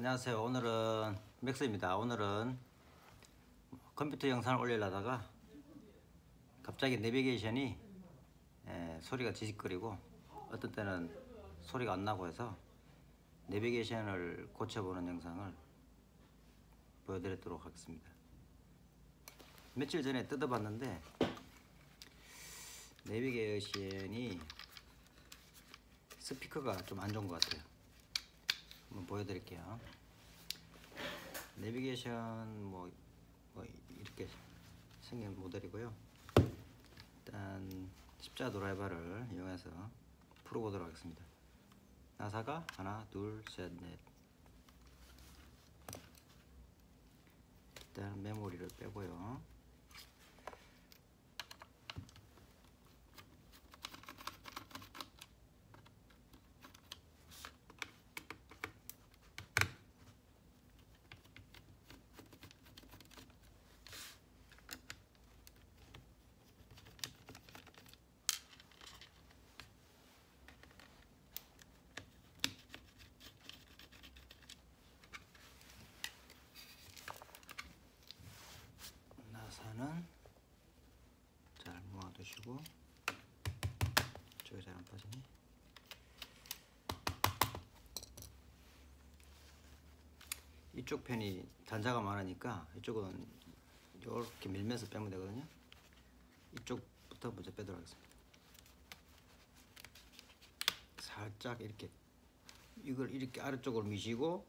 안녕하세요. 오늘은 맥스입니다. 오늘은 컴퓨터 영상을 올리려다가 갑자기 내비게이션이 에, 소리가 지직거리고 어떤 때는 소리가 안 나고 해서 내비게이션을 고쳐보는 영상을 보여드리도록 하겠습니다. 며칠 전에 뜯어봤는데 내비게이션이 스피커가 좀 안 좋은 것 같아요. 한번 보여드릴게요. 내비게이션 뭐, 뭐 이렇게 생긴 모델이고요. 일단 십자 드라이버를 이용해서 풀어보도록 하겠습니다. 나사가 하나, 둘, 셋, 넷. 일단 메모리를 빼고요. 나사는 잘 모아두시고 저기 잘 안 빠지니 이쪽 편이 단자가 많으니까 이쪽은 이렇게 밀면서 빼면 되거든요. 이쪽부터 먼저 빼도록 하겠습니다. 살짝 이렇게 이걸 이렇게 아래쪽으로 미시고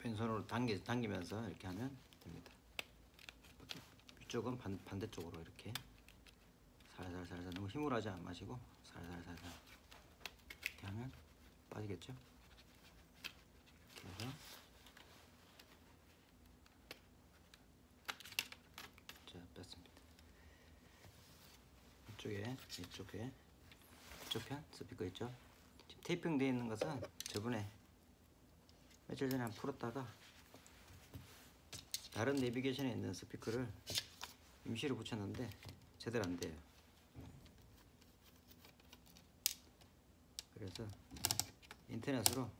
왼손으로 당기, 당기면서 이렇게 하면 됩니다. 이쪽은 반, 반대쪽으로 이렇게 살살살살 너무 힘을 하지 마시고 살살살살 이렇게 하면 빠지겠죠? 이렇게 해서 자 뺐습니다 이쪽에 이쪽에 이쪽 편 스피커 있죠? 지금 테이핑 되어 있는 것은 저번에 며칠 전에 한 풀었다가 다른 내비게이션에 있는 스피커를 임시로 붙였는데 제대로 안 돼요. 그래서 인터넷으로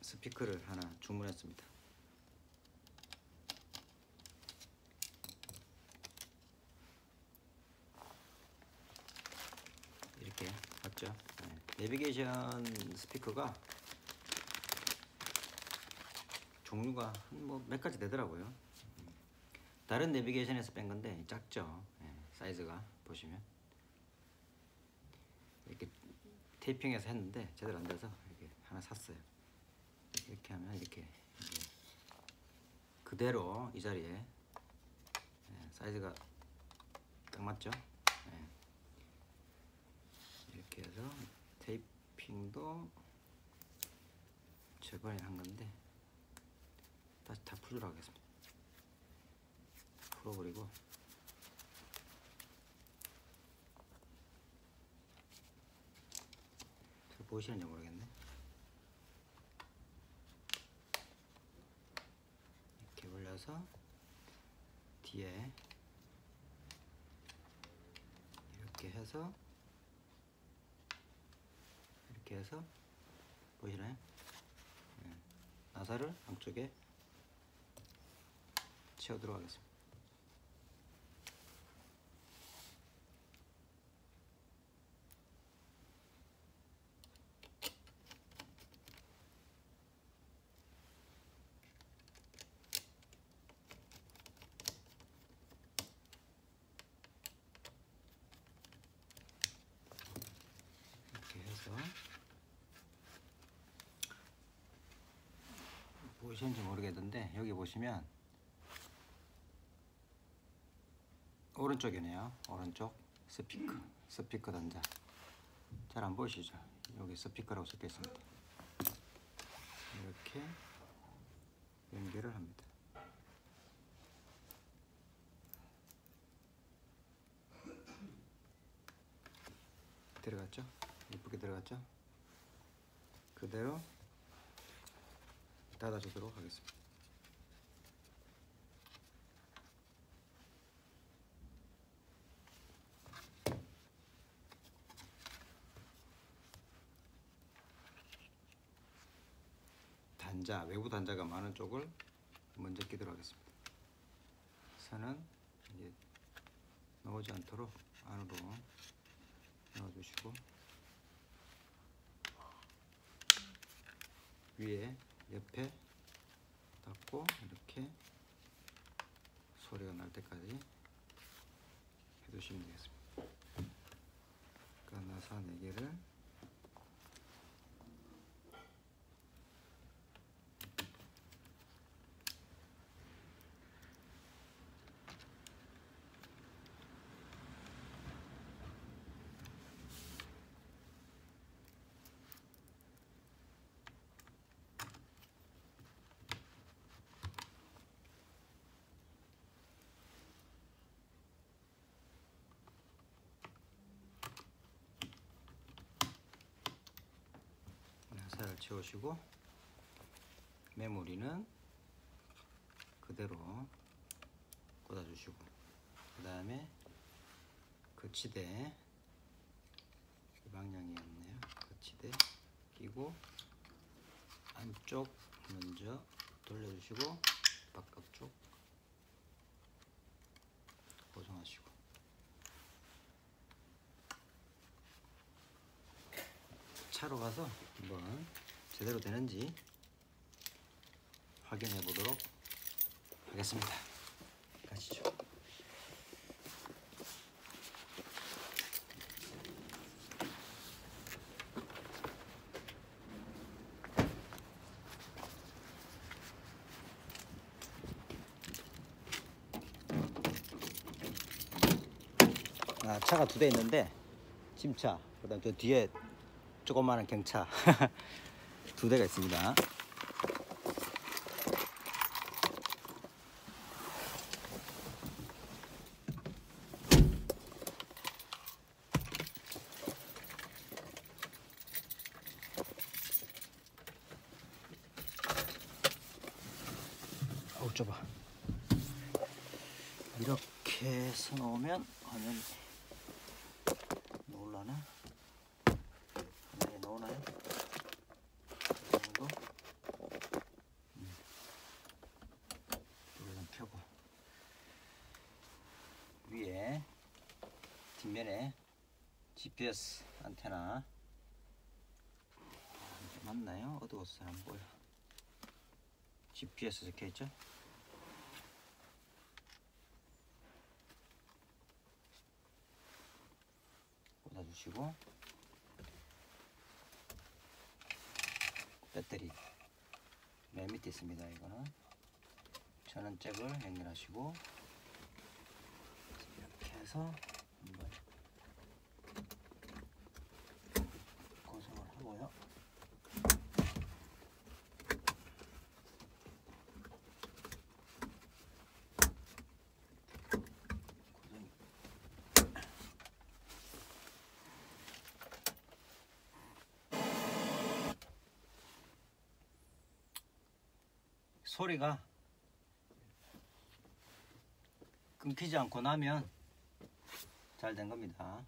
스피커를 하나 주문했습니다. 이렇게 맞죠? 네. 내비게이션 스피커가 종류가 뭐몇 가지 되더라고요. 다른 내비게이션에서 뺀 건데 작죠 예, 사이즈가 보시면 이렇게 테이핑해서 했는데 제대로 안 돼서 이렇게 하나 샀어요. 이렇게 하면 이렇게 그대로 이 자리에 예, 사이즈가 딱 맞죠? 예. 이렇게 해서 테이핑도 저번에 한 건데 다시 다 풀도록 하겠습니다. 풀어버리고 보이시는지 모르겠네 이렇게 올려서 뒤에 이렇게 해서 이렇게 해서 보이시나요? 네. 나사를 양쪽에 채우도록 하겠습니다 이렇게 해서 보이시는지 모르겠는데 여기 보시면 오른쪽이네요. 오른쪽 스피커 스피커 단자. 잘 안 보이시죠? 여기 스피커라고 적혀 있습니다. 이렇게 연결을 합니다. 들어갔죠? 이쁘게 들어갔죠? 그대로 닫아주도록 하겠습니다. 단자 외부 단자가 많은 쪽을 먼저 끼도록 하겠습니다. 선은 이제 나오지 않도록 안으로 넣어주시고 위에 옆에 닫고 이렇게 소리가 날 때까지 해두시면 되겠습니다. 까나사 4개를 나사를 채우시고 메모리는 그대로 꽂아주시고 그 다음에 그 치대 이 방향이었네요. 그 치대 끼고 안쪽 먼저 돌려주시고 바깥쪽 고정하시고 차로 가서 한번 제대로 되는지 확인해 보도록 하겠습니다. 가시죠. 아, 차가 두 대 있는데 짐차 그다음 저 뒤에 조그마한 경차 두 대가 있습니다. 어우 좁아. 이렇게 해서 놓으면 화면이 놀라나? 이 정도? 음. 이거는 펴고 위에 뒷면에 GPS 안테나 맞나요? 어두워서 안 보여 GPS 적혀있죠? 꽂아주시고 배터리 맨 밑에 있습니다 이거는. 전원 잭을 연결하시고 이렇게 해서 한번 고정을 하고요 소리가 끊기지 않고 나면 잘 된 겁니다.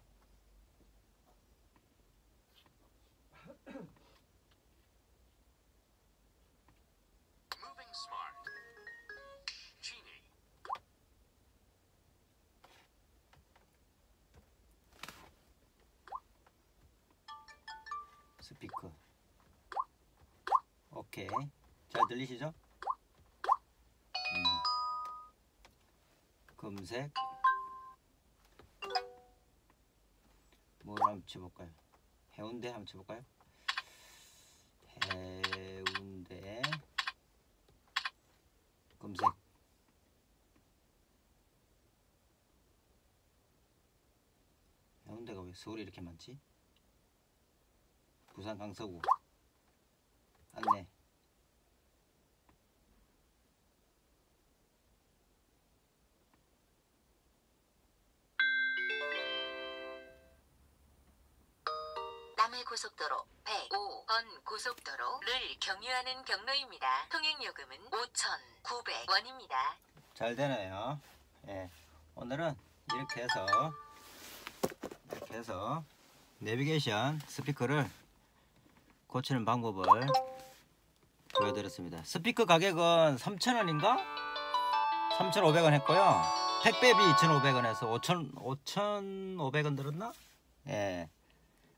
스피커. 오케이. 잘 들리시죠? 금색. 뭘 한번 쳐볼까요? 해운대 한번 쳐볼까요? 해운대. 금색. 해운대가 왜 서울에 이렇게 많지? 부산 강서구 안내 고속도로 105번 고속도로를 경유하는 경로입니다. 통행요금은 5,900원입니다. 잘 되네요. 예. 오늘은 이렇게 해서 이렇게 해서 내비게이션 스피커를 고치는 방법을 보여드렸습니다. 스피커 가격은 3,000원인가? 3,500원 했고요. 택배비 2,500원에서 5,000 5,500원 들었나? 예.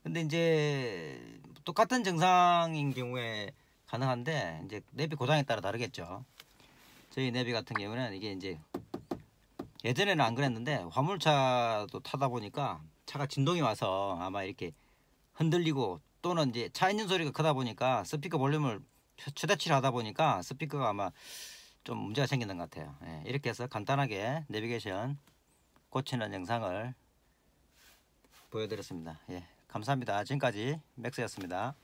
근데 이제 똑같은 증상인 경우에 가능한데 이제 내비 고장에 따라 다르겠죠. 저희 내비 같은 경우는 이게 이제 예전에는 안 그랬는데 화물차도 타다 보니까 차가 진동이 와서 아마 이렇게 흔들리고 또는 이제 차 엔진 소리가 크다 보니까 스피커 볼륨을 최- 최대치를 하다 보니까 스피커가 아마 좀 문제가 생기는 것 같아요. 예, 이렇게 해서 간단하게 내비게이션 고치는 영상을 보여드렸습니다. 예, 감사합니다. 지금까지 맥스였습니다.